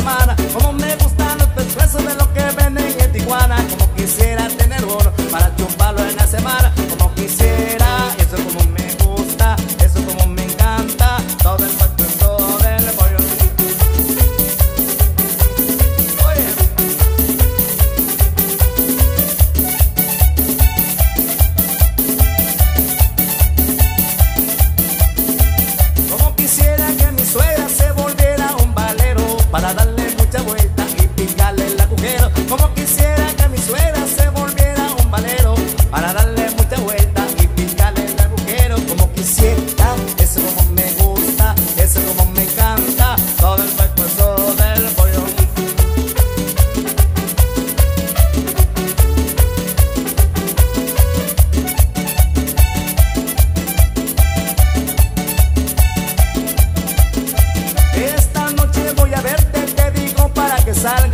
semana. Vamos Como quisiera que mi suegra se volviera un valero para darle mucha vuelta y pintarle el agujero. Como quisiera, eso como me gusta, eso como me encanta, todo el cuerpo todo del pollo. Esta noche voy a verte, te digo para que salga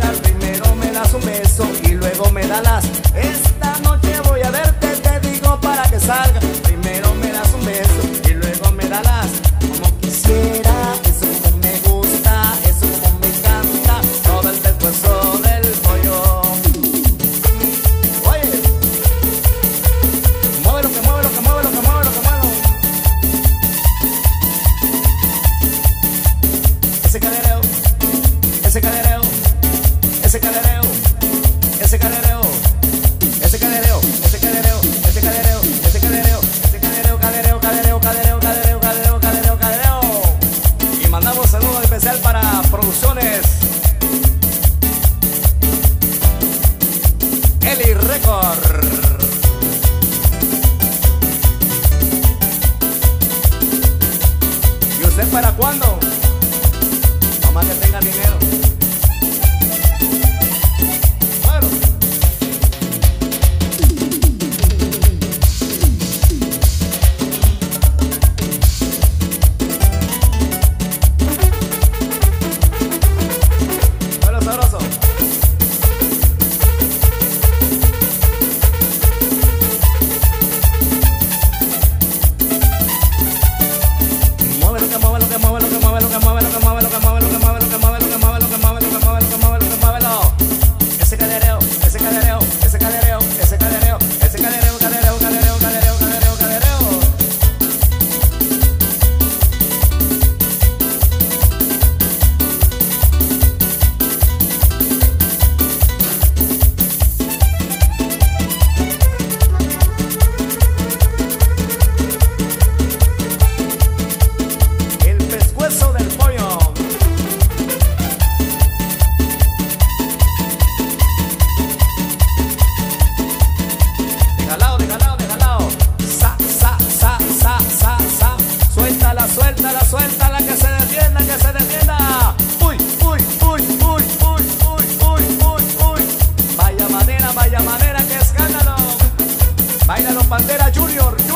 pétalas. Es Eli Record. ¿Y usted para cuándo? Mamá que tenga dinero. se defienda. Uy, uy, uy, uy, uy, uy, uy, uy, uy. Vaya manera, vaya manera, que escándalo. baila los Pantera Junior.